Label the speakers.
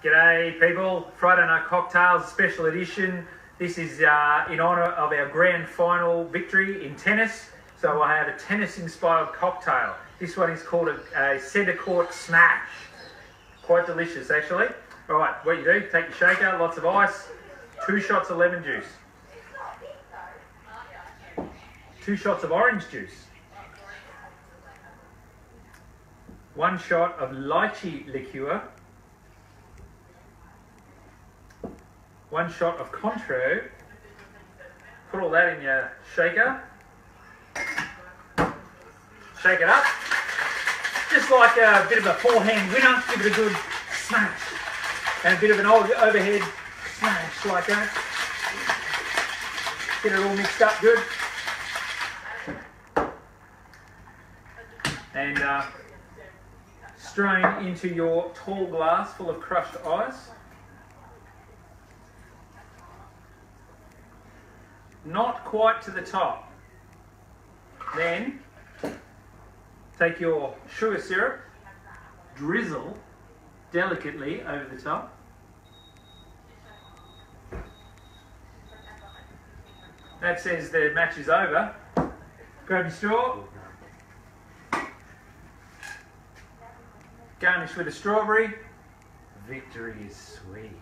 Speaker 1: G'day people, Friday Night Cocktails special edition. This is uh, in honour of our grand final victory in tennis. So I have a tennis inspired cocktail. This one is called a, a centre court smash. Quite delicious actually. Alright, what you do, take your shaker, lots of ice, two shots of lemon juice, two shots of orange juice, one shot of lychee liqueur, one shot of Cointreau. Put all that in your shaker. Shake it up. Just like a bit of a forehand winner, give it a good smash. And a bit of an old overhead smash like that. Get it all mixed up good. And uh, strain into your tall glass full of crushed ice. Not quite to the top. Then take your sugar syrup, drizzle delicately over the top. That says the match is over. Grab your straw. Garnish with a strawberry. Victory is sweet.